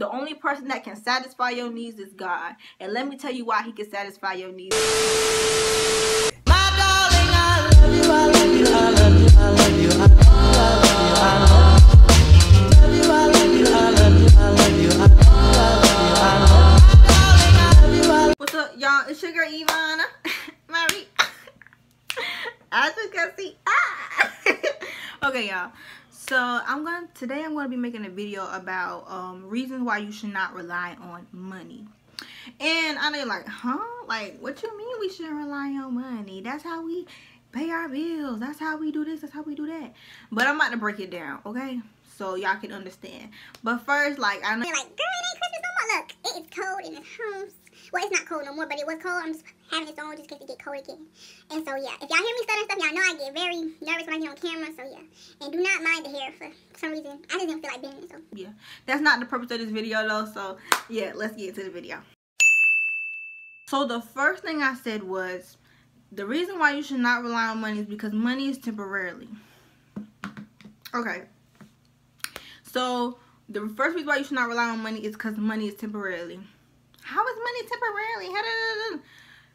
The only person that can satisfy your needs is God. And let me tell you why he can satisfy your needs. My darling, I love you, I love you, I love you, I love you, I love you, I love you, I love you. What's up, y'all? It's girl Evonna. Marie. As you can see. Ah! okay, y'all. So I'm gonna today I'm gonna be making a video about um reasons why you should not rely on money. And I know like, huh? Like what you mean we shouldn't rely on money? That's how we pay our bills. That's how we do this, that's how we do that. But I'm about to break it down, okay? So y'all can understand. But first, like I know like, girl, it ain't Christmas no more. Look, it is cold in this house. Well, it's not cold no more, but it was cold. I'm just having this on just in case it get cold again. And so, yeah, if y'all hear me stuttering stuff, y'all know I get very nervous when I get on camera. So, yeah. And do not mind the hair for some reason. I just didn't feel like being it, so. Yeah. That's not the purpose of this video, though. So, yeah, let's get into the video. So, the first thing I said was, the reason why you should not rely on money is because money is temporarily. Okay. So, the first reason why you should not rely on money is because money is temporarily. How is money temporarily?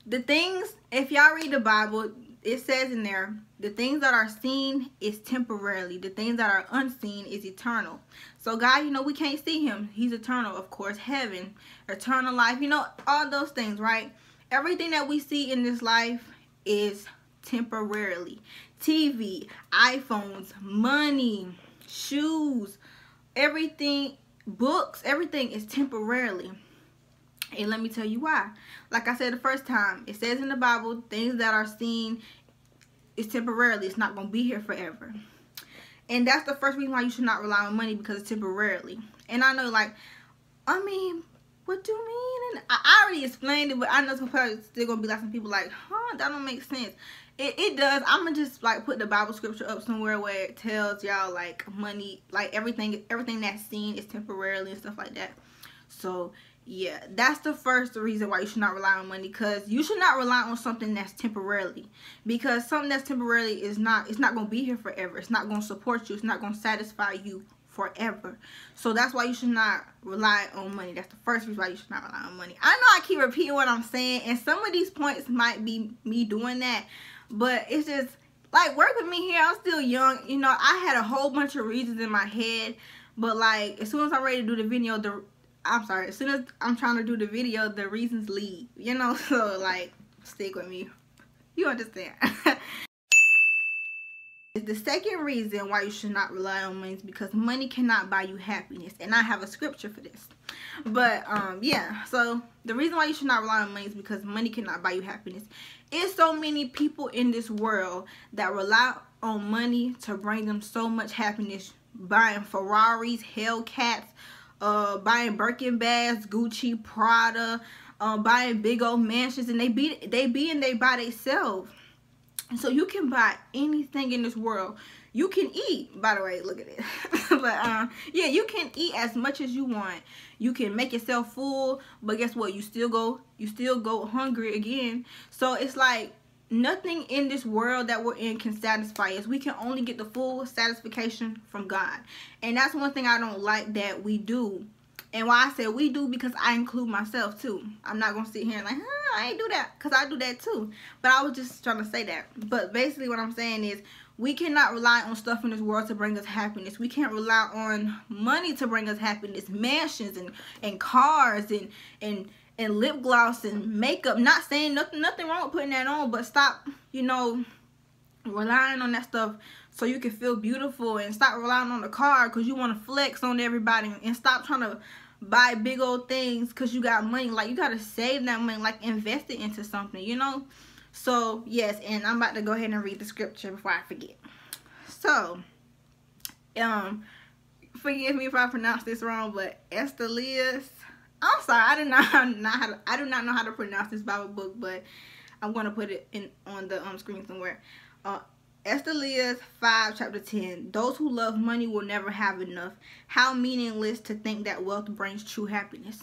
The things, if y'all read the Bible, it says in there, the things that are seen is temporarily. The things that are unseen is eternal. So God, you know, we can't see him. He's eternal, of course. Heaven, eternal life, you know, all those things, right? Everything that we see in this life is temporarily. TV, iPhones, money, shoes, everything, books, everything is temporarily. And let me tell you why. Like I said the first time, it says in the Bible, things that are seen is temporarily. It's not going to be here forever. And that's the first reason why you should not rely on money because it's temporarily. And I know, like, I mean, what do you mean? And I already explained it, but I know some people still going to be like some people like, huh, that don't make sense. It, it does. I'm to just, like, put the Bible scripture up somewhere where it tells y'all, like, money, like, everything, everything that's seen is temporarily and stuff like that. So, yeah that's the first reason why you should not rely on money because you should not rely on something that's temporarily. Because something that's temporarily is not it's not going to be here forever. It's not going to support you. It's not going to satisfy you forever. So that's why you should not rely on money. That's the first reason why you should not rely on money. I know i keep repeating what i'm saying and some of these points might be me doing that but it's just like work with me here i'm still young. You know i had a whole bunch of reasons in my head but like as soon as i'm ready to do the video the I'm sorry, as soon as I'm trying to do the video, the reasons leave, you know? So, like, stick with me. You understand. the second reason why you should not rely on money is because money cannot buy you happiness. And I have a scripture for this. But, um, yeah. So, the reason why you should not rely on money is because money cannot buy you happiness. It's so many people in this world that rely on money to bring them so much happiness. Buying Ferraris, Hellcats, uh, buying Birkin bags, Gucci, Prada, um, buying big old mansions, and they be they be and they buy themselves. So you can buy anything in this world. You can eat, by the way, look at it. but um, yeah, you can eat as much as you want. You can make yourself full, but guess what? You still go, you still go hungry again. So it's like nothing in this world that we're in can satisfy us. We can only get the full satisfaction from God. And that's one thing I don't like that we do. And why I said we do because I include myself too. I'm not going to sit here and like, huh, I ain't do that because I do that too. But I was just trying to say that. But basically what I'm saying is we cannot rely on stuff in this world to bring us happiness. We can't rely on money to bring us happiness. Mansions and, and cars and, and and lip gloss and makeup. Not saying nothing nothing wrong with putting that on, but stop, you know, relying on that stuff so you can feel beautiful and stop relying on the car because you want to flex on everybody and stop trying to buy big old things because you got money. Like you gotta save that money, like invest it into something, you know? So yes, and I'm about to go ahead and read the scripture before I forget. So, um, forgive me if I pronounce this wrong, but Esther Liz I'm sorry, I do not, not how to, I do not know how to pronounce this Bible book, but I'm gonna put it in on the um screen somewhere. Uh, Leah's 5 chapter 10 Those who love money will never have enough. How meaningless to think that wealth brings true happiness.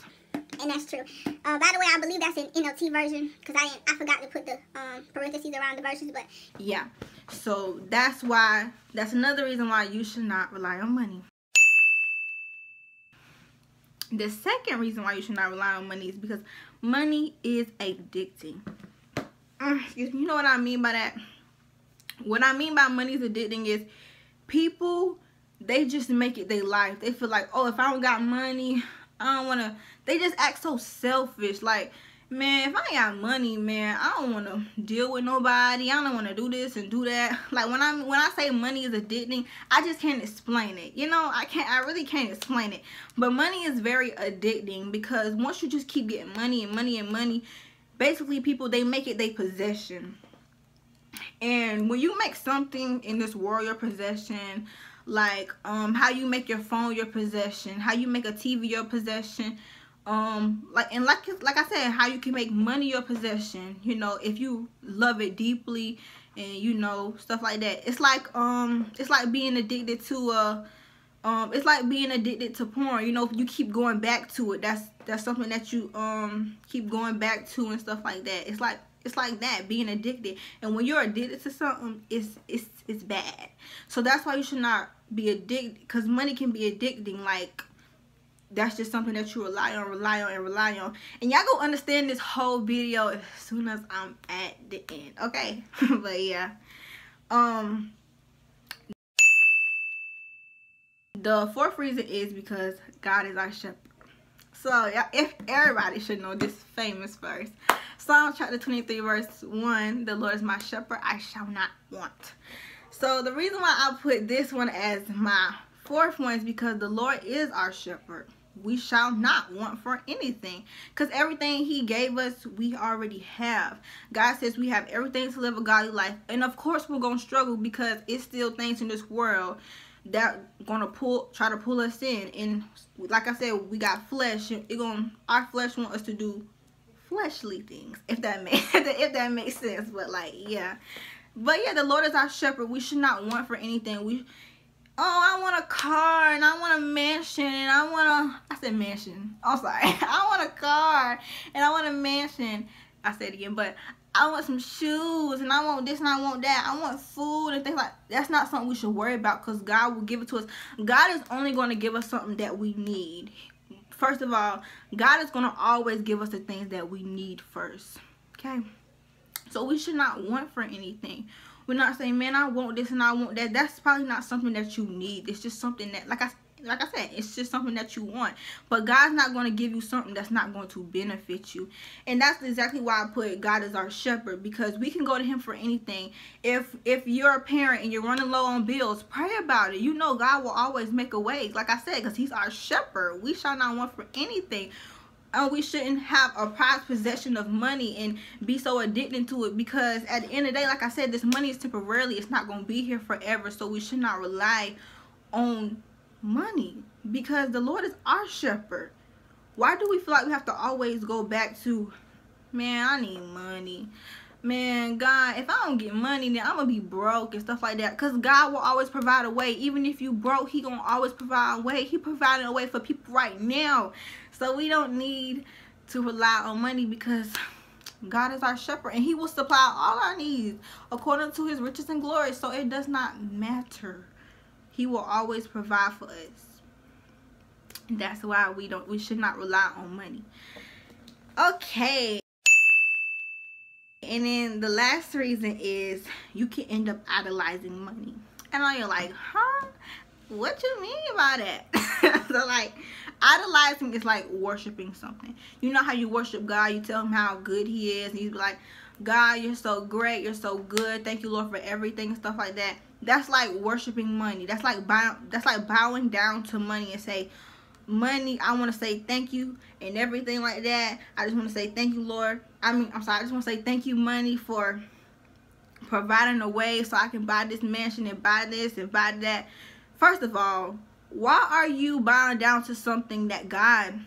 And that's true. Uh, by the way, I believe that's an NLT version because I I forgot to put the um, parentheses around the verses, but yeah. So that's why that's another reason why you should not rely on money. The second reason why you should not rely on money is because money is addicting. Mm, you know what I mean by that? What I mean by money is addicting is people they just make it their life. They feel like, oh, if I don't got money, I don't wanna they just act so selfish. Like man, if I got money, man, I don't want to deal with nobody. I don't want to do this and do that. Like when I when I say money is addicting, I just can't explain it. You know, I can't. I really can't explain it. But money is very addicting because once you just keep getting money and money and money, basically people they make it their possession. And when you make something in this world your possession, like um how you make your phone your possession, how you make a TV your possession um like and like like i said how you can make money your possession you know if you love it deeply and you know stuff like that. It's like um it's like being addicted to a um it's like being addicted to porn you know if you keep going back to it. That's that's something that you um keep going back to and stuff like that. It's like it's like that being addicted. And when you're addicted to something it's it's it's bad. So that's why you should not be addicted because money can be addicting like that's just something that you rely on, rely on, and rely on. And y'all go understand this whole video as soon as I'm at the end, okay? but yeah, um, the fourth reason is because God is our shepherd. So yeah, if everybody should know this famous verse. Psalm chapter 23 verse 1, the Lord is my shepherd, I shall not want. So the reason why I put this one as my fourth one is because the Lord is our shepherd we shall not want for anything. Because everything he gave us we already have. God says we have everything to live a godly life. And of course we're gonna struggle because it's still things in this world that gonna pull try to pull us in. And like i said we got flesh. It gonna our flesh want us to do fleshly things if that makes if that makes sense. But like yeah. But yeah the lord is our shepherd. We should not want for anything. We oh, I want a car and I want a mansion and I want a, I said mansion. I'm sorry. I want a car and I want a mansion. I said again, but I want some shoes and I want this and I want that. I want food and things like that's not something we should worry about because God will give it to us. God is only going to give us something that we need. First of all, God is going to always give us the things that we need first. Okay? So we should not want for anything. We're not saying, man, I want this and I want that. That's probably not something that you need. It's just something that, like I like I said, it's just something that you want. But God's not going to give you something that's not going to benefit you. And that's exactly why I put God as our shepherd because we can go to him for anything. If if you're a parent and you're running low on bills, pray about it. You know God will always make a way. Like I said, because he's our shepherd. We shall not want for anything and we shouldn't have a prized possession of money and be so addicted to it because at the end of the day like i said this money is temporarily it's not going to be here forever. So we should not rely on money because the lord is our shepherd. Why do we feel like we have to always go back to man i need money man god if i don't get money then i'm gonna be broke and stuff like that because god will always provide a way even if you broke he gonna always provide a way he provided a way for people right now so we don't need to rely on money because God is our shepherd and he will supply all our needs according to his riches and glory. So it does not matter. He will always provide for us. That's why we don't we should not rely on money. Okay. And then the last reason is you can end up idolizing money. And I you're like, huh? What you mean by that? so like idolizing is like worshiping something. You know how you worship God, you tell him how good he is, and he's like, God, you're so great, you're so good, thank you Lord for everything, and stuff like that. That's like worshiping money. That's like bow that's like bowing down to money and say, Money, I want to say thank you and everything like that. I just want to say thank you, Lord. I mean, I'm sorry, I just want to say thank you, money, for providing a way so I can buy this mansion and buy this and buy that. First of all, why are you bowing down to something that God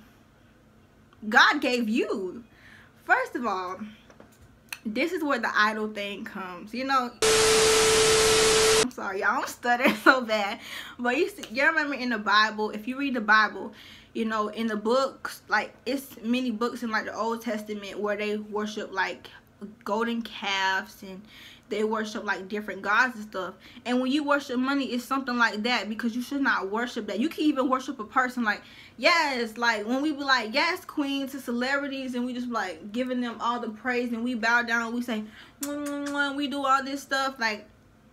God gave you? First of all, this is where the idol thing comes. You know, I'm sorry, y'all. I'm stuttering so bad. But you, see, you remember in the Bible, if you read the Bible, you know, in the books, like it's many books in like the Old Testament where they worship like golden calves and they worship like different gods and stuff. And when you worship money, it's something like that because you should not worship that. You can even worship a person like, yes, like when we be like, yes, queen to celebrities and we just like giving them all the praise and we bow down, we say, we do all this stuff like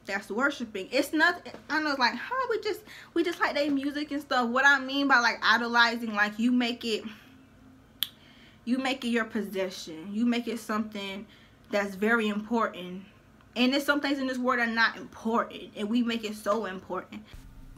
that's worshiping. It's nothing i know it's like huh we just we just like their music and stuff. What i mean by like idolizing like you make it you make it your possession. You make it something that's very important. And there's some things in this world are not important. And we make it so important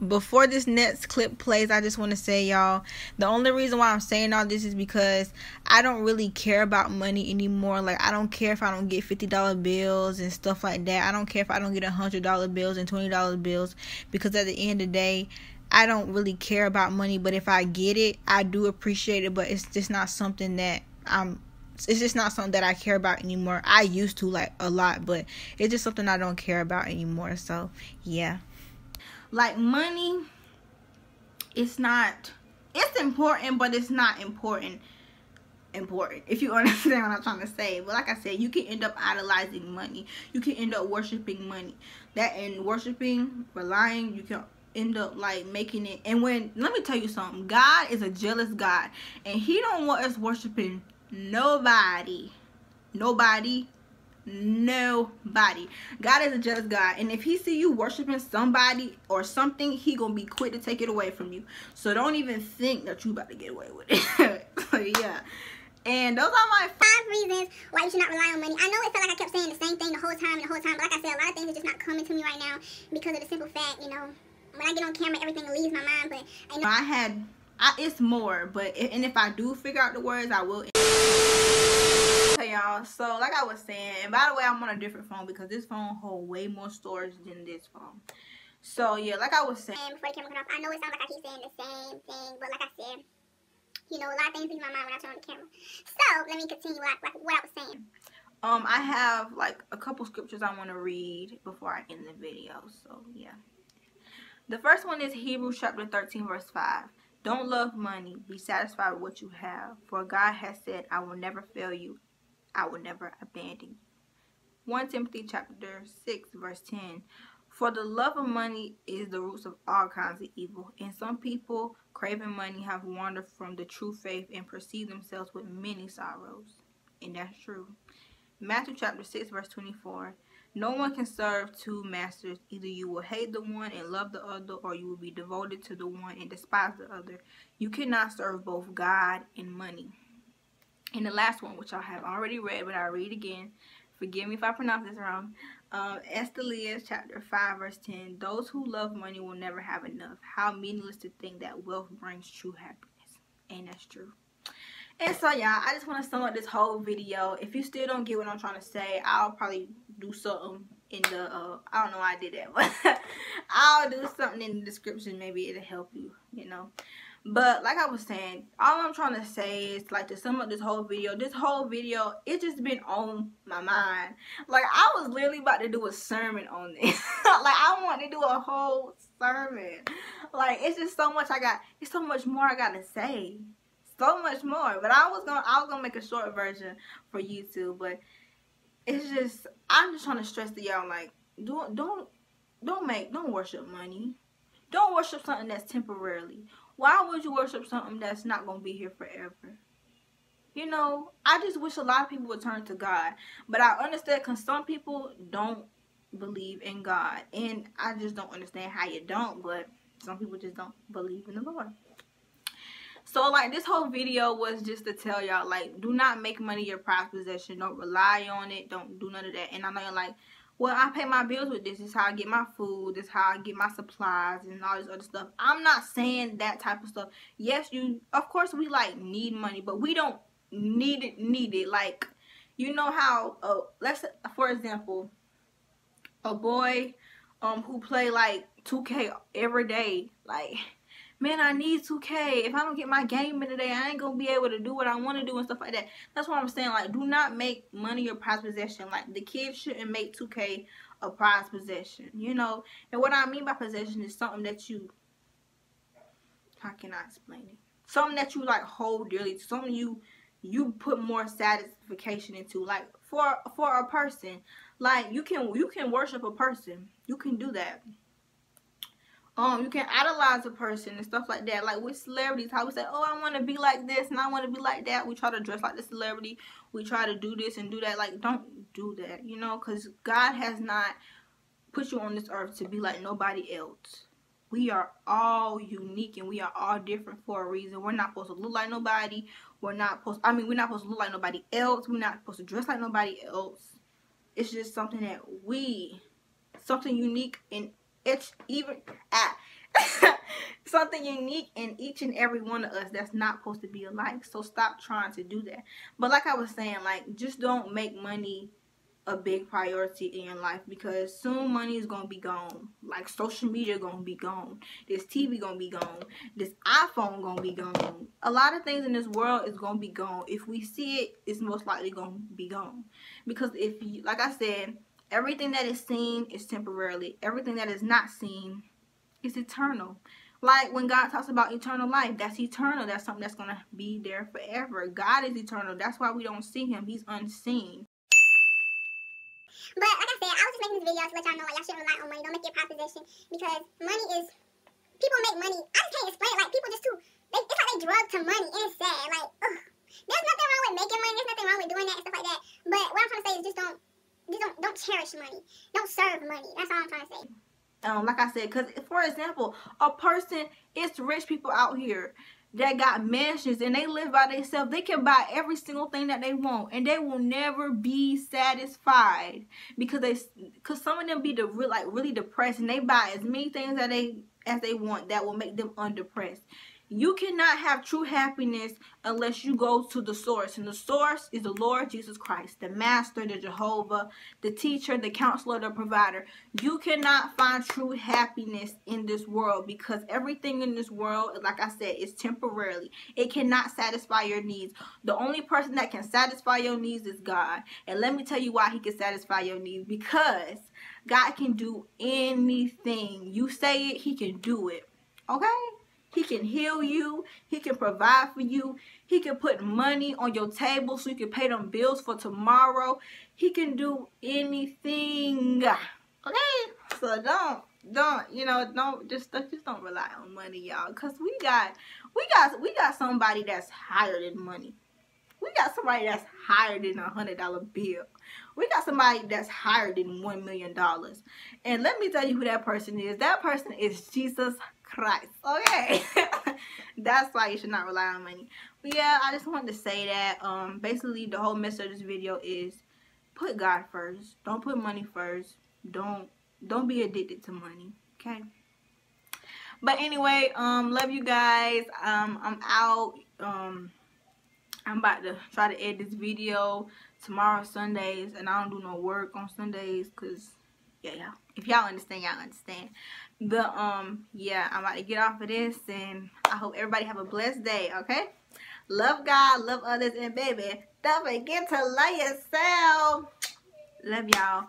before this next clip plays i just want to say y'all the only reason why i'm saying all this is because i don't really care about money anymore. Like i don't care if i don't get $50 bills and stuff like that. I don't care if i don't get $100 bills and $20 bills because at the end of the day i don't really care about money. But if i get it i do appreciate it. But it's just not something that i'm it's just not something that I care about anymore. I used to like a lot, but it's just something I don't care about anymore. So, yeah like money it's not it's important but it's not important important if you understand what i'm trying to say. But like i said you can end up idolizing money. You can end up worshiping money. That and worshiping relying you can end up like making it and when let me tell you something god is a jealous god and he don't want us worshiping nobody. Nobody nobody god is a just god and if he see you worshiping somebody or something he gonna be quick to take it away from you so don't even think that you about to get away with it so yeah and those are my five reasons why you should not rely on money. I know it felt like I kept saying the same thing the whole time and the whole time, but like I said, a lot of things are just not coming to me right now because of the simple fact, you know, when I get on camera, everything leaves my mind. But I know I had, I, it's more, but and if I do figure out the words, I will okay y'all. So like i was saying and by the way i'm on a different phone because this phone holds way more storage than this phone. So yeah like i was saying. Before the camera off i know it sounds like i keep saying the same thing but like i said you know a lot of things in my mind when i turn on the camera. So let me continue like, like what i was saying. Um i have like a couple scriptures i want to read before i end the video so yeah. The first one is hebrews chapter 13 verse 5 don't love money. Be satisfied with what you have. For God has said, I will never fail you. I will never abandon you. 1 Timothy chapter 6 verse 10 For the love of money is the roots of all kinds of evil, and some people craving money have wandered from the true faith and perceive themselves with many sorrows. And that's true. Matthew chapter 6 verse 24 no one can serve two masters. Either you will hate the one and love the other, or you will be devoted to the one and despise the other. You cannot serve both God and money. And the last one, which I have already read, but I'll read again. Forgive me if I pronounce this wrong. Um, Esther chapter 5, verse 10. Those who love money will never have enough. How meaningless to think that wealth brings true happiness. And that's true. And so, y'all, I just want to sum up this whole video. If you still don't get what I'm trying to say, I'll probably do something in the, uh, I don't know I did that, but I'll do something in the description. Maybe it'll help you, you know. But like I was saying, all I'm trying to say is like to sum up this whole video, this whole video, it just been on my mind. Like I was literally about to do a sermon on this. like I want to do a whole sermon. Like it's just so much I got, it's so much more I got to say. So much more. But I was gonna I was gonna make a short version for YouTube, but it's just I'm just trying to stress to y'all like don't don't don't make don't worship money. Don't worship something that's temporarily why would you worship something that's not to be here forever? You know, I just wish a lot of people would turn to God. But I understand because some people don't believe in God. And I just don't understand how you don't. But some people just don't believe in the Lord. So, like, this whole video was just to tell y'all, like, do not make money your prized possession. Don't rely on it. Don't do none of that. And I know you're like, well, I pay my bills with this. This is how I get my food. This is how I get my supplies and all this other stuff. I'm not saying that type of stuff. Yes, you, of course, we like need money, but we don't need it, need it. Like, you know how, uh, let's, for example, a boy um who play like 2K every day, like, man, I need 2K. If I don't get my game in today, I ain't gonna be able to do what I want to do and stuff like that. That's what I'm saying. Like, do not make money your prized possession. Like, the kids shouldn't make 2K a prized possession, you know? And what I mean by possession is something that you, how can I explain it? Something that you, like, hold dearly. Something you you put more satisfaction into like for for a person like you can you can worship a person you can do that um you can idolize a person and stuff like that like with celebrities how we say oh i want to be like this and i want to be like that. We try to dress like the celebrity. We try to do this and do that. Like don't do that you know because god has not put you on this earth to be like nobody else. We are all unique and we are all different for a reason. We're not supposed to look like nobody. We're not supposed i mean we're not supposed to look like nobody else. We're not supposed to dress like nobody else. It's just something that we something unique in it's even ah, something unique in each and every one of us that's not supposed to be alike. So stop trying to do that. But like I was saying, like just don't make money a big priority in your life because soon money is gonna be gone. Like social media gonna be gone. This TV gonna be gone. This iPhone gonna be gone. A lot of things in this world is gonna be gone. If we see it, it's most likely gonna be gone. Because if you, like I said, Everything that is seen is temporarily. Everything that is not seen is eternal. Like when God talks about eternal life, that's eternal. That's something that's going to be there forever. God is eternal. That's why we don't see him. He's unseen. But like I said, I was just making this video to let y'all know like y'all shouldn't rely on money. Don't make your proposition because money is people make money. I just can't explain it. Like people just too they, it's like they drug to money and it's sad. Like ugh. There's nothing wrong with making money. There's nothing wrong with doing that and stuff like that. But what I'm trying to say is just don't you don't don't cherish money. Don't serve money. That's all I'm trying to say. Um, like I said, because for example, a person, it's rich people out here that got mansions and they live by themselves. They can buy every single thing that they want, and they will never be satisfied because they, because some of them be the real, like really depressed, and they buy as many things that they as they want that will make them undepressed. You cannot have true happiness unless you go to the source. And the source is the Lord Jesus Christ, the Master, the Jehovah, the teacher, the counselor, the provider. You cannot find true happiness in this world because everything in this world, like I said, is temporarily. It cannot satisfy your needs. The only person that can satisfy your needs is God. And let me tell you why he can satisfy your needs. Because God can do anything. You say it, he can do it. Okay? He can heal you. He can provide for you. He can put money on your table so you can pay them bills for tomorrow. He can do anything. Okay? So don't don't you know don't just just don't rely on money y'all because we got we got we got somebody that's higher than money we got somebody that's higher than a hundred dollar bill we got somebody that's higher than one million dollars and let me tell you who that person is that person is jesus Christ. Okay. That's why you should not rely on money. But yeah, I just wanted to say that. Um, basically, the whole message of this video is put God first. Don't put money first. Don't don't be addicted to money. Okay. But anyway, um, love you guys. Um, I'm out. Um, I'm about to try to edit this video tomorrow Sundays, and I don't do no work on Sundays, cause yeah, yeah. If y'all understand, y'all understand. But um, yeah, I'm about to get off of this, and I hope everybody have a blessed day. Okay. Love God, love others, and baby, don't forget to love yourself. Love y'all.